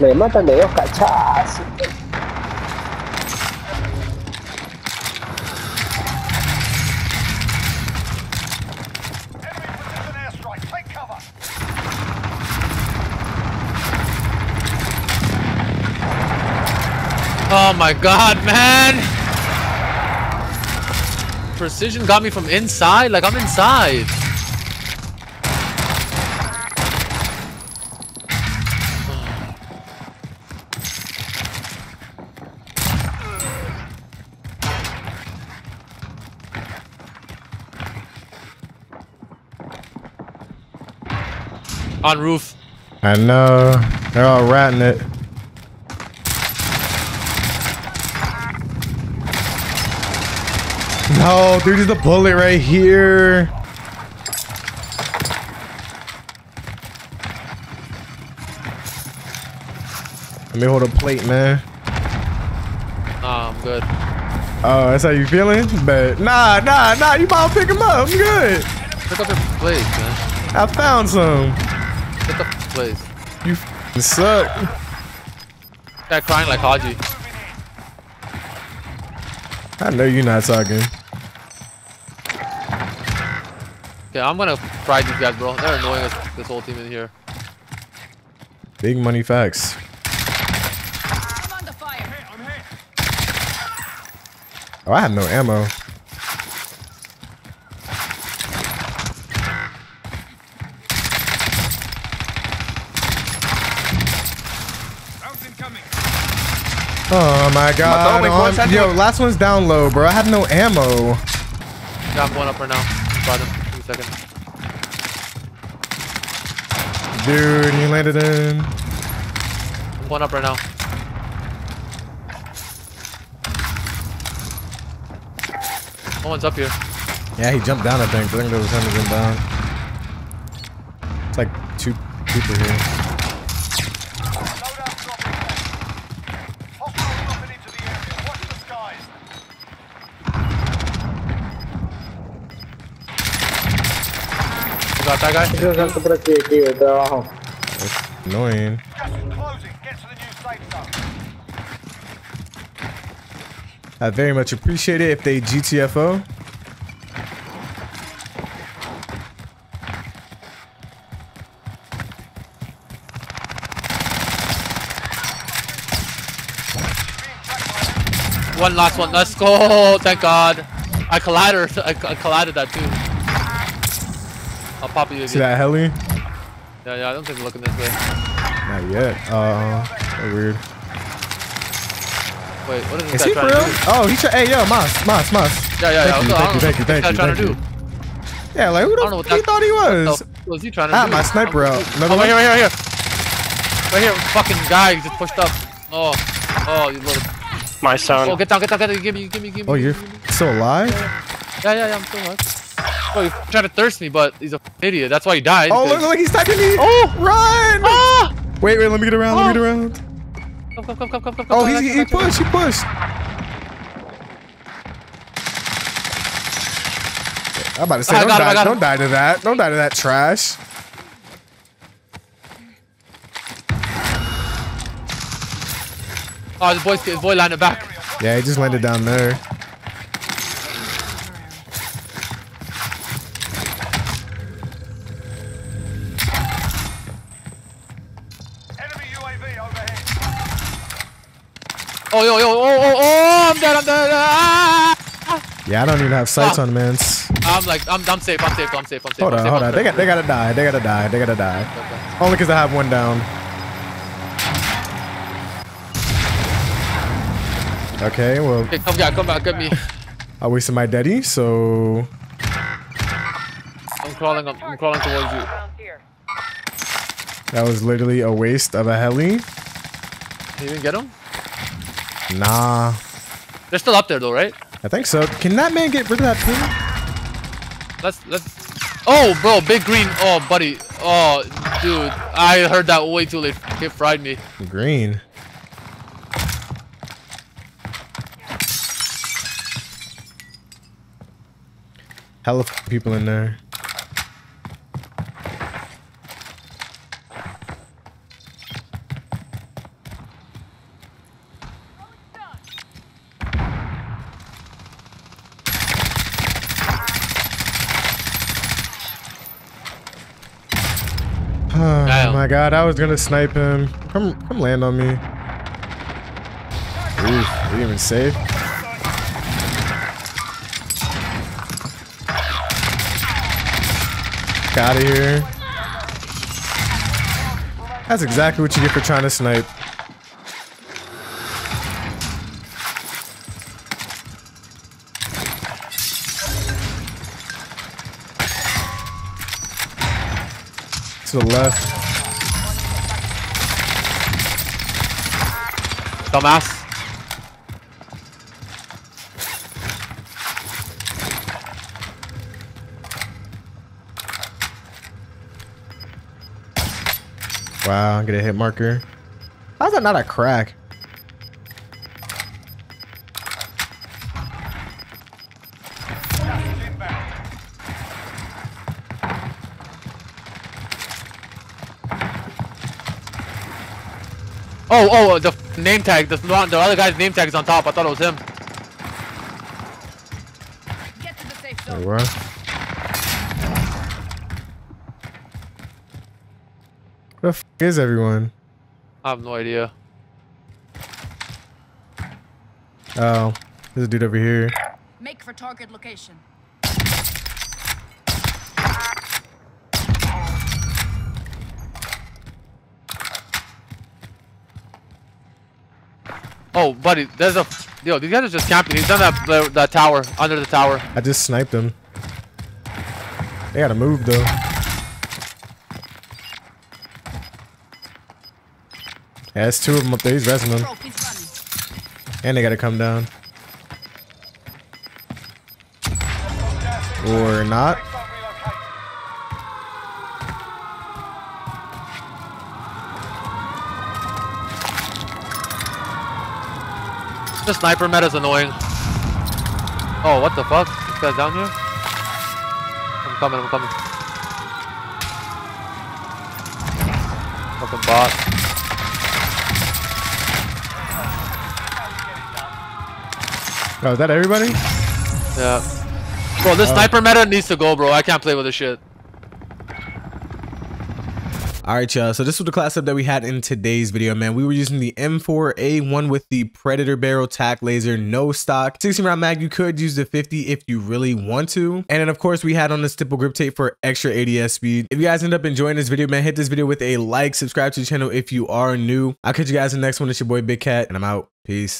Me matan de dos cachazos. Oh my god, man! Precision got me from inside? Like, I'm inside. On roof. I know. They're all ratting it. No, dude, there's a bullet right here. Let me hold a plate, man. Nah, I'm good. Oh, that's how you feeling? But nah, nah, nah, you might pick him up. I'm good. Pick up your plate, man. I found some. Pick the your place. You f***ing suck. Guy crying like Haji. I know you're not talking. Okay, I'm gonna fry these guys, bro. They're annoying us, this whole team in here. Big money facts. I'm under fire. I'm hit. Oh, I have no ammo. Oh my god. wait, one second. yo, last one's down low, bro. I have no ammo. Yeah, I'm going up right now. Fry them. Give me a second. Dude, he landed in. I'm going up right now. No one's up here. Yeah, he jumped down, I think. I think there was him to jump down. It's like two people here. Got that guy. Yo salto por aquí, aquí, de trabajo. Annoying. Gas is closing. Get to the new safe zone. I very much appreciate it if they GTFO. One last one. Let's go. Oh, thank God. I collided. I, I collided that too. I'll pop you See that heli? Yeah, yeah. I don't think we're looking this way. Not yet. Uh, so weird. Wait, what is Is this he guy for trying real? to do? Oh, he try- Hey, yo, Moss, Moss, Moss. Yeah, yeah, yeah. Thank you, thank you, thank you, what thank you, guy thank trying you. to do. Yeah, like who I don't know the fuck he that- thought he was? the f- was he trying to Ah, do? my sniper out. Another Oh, one? right here, right here, right here. Right here, fucking guy just pushed up. Oh, oh, you little. My son. Oh, get down, get down, get down. Give me, give me, give me. Oh, you're give me, give me. still alive? Yeah, yeah, yeah. I'm still alive. Oh, he's trying to thirst me, but he's a f- idiot. That's why he died. Oh, look, look, he's typing me. Oh! run! Ah! Wait, wait, let me get around, let me get Oh. around. Come, come, come, come, come, come. Oh, he, he come. pushed, he pushed. I'm about to say, don't him, die, don't die to that. Don't die to that trash. Oh, this boy's, his boy landed back. Yeah, he just landed down there. Oh, yo, yo, oh, oh, oh, I'm dead, I'm dead. Ah! Yeah, I don't even have sights Ah. on mans. I'm like, I'm, I'm safe, I'm safe, I'm safe, I'm safe. Hold I'm on, safe, hold I'm on. They got, they gotta die. They gotta die. They gotta die. Okay. Only because I have one down. Okay, well, Okay, come back, come back, get me. I wasted my daddy, so I'm crawling, I'm, I'm crawling towards you. that was literally a waste of a heli. You didn't get him? Nah, They're still up there though, right? I think so. Can that man get rid of that ping? Let's, let's. Oh, bro, big green. Oh, buddy. Oh, dude. I heard that way too late. It fried me. Green. Hella f- people in there. Oh Damn. My god, I was gonna snipe him. Come, come land on me. Are you even safe? Out of here. That's exactly what you get for trying to snipe. To the left. Dumbass. Wow, get a hit marker. How's that not a crack? Oh, oh, the name tag. The, the other guy's name tag is on top. I thought it was him. Get to the safe zone. what? Where the f is everyone? I have no idea. Oh, there's a dude over here. Make for target location. Oh, buddy, there's a yo. These guys are just camping. He's on that the, that tower under the tower. I just sniped him. They gotta move though. Yeah, it's two of them up there. He's resing them. And they gotta come down. Or not. The sniper meta's annoying. Oh, what the fuck? This guy's down here? I'm coming, I'm coming. Fucking bot. Oh, is that everybody? Yeah. Bro, this oh. sniper meta needs to go, bro. I can't play with this shit. All right, y'all. So this was the class up that we had in today's video, man. We were using the M4A1 with the Predator barrel tac laser, no stock. 16 round mag, you could use the 50 if you really want to. And then of course we had on the stipple grip tape for extra ADS speed. If you guys end up enjoying this video, man, hit this video with a like, subscribe to the channel if you are new. I'll catch you guys in the next one. It's your boy Big Cat and I'm out. Peace.